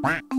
Quack.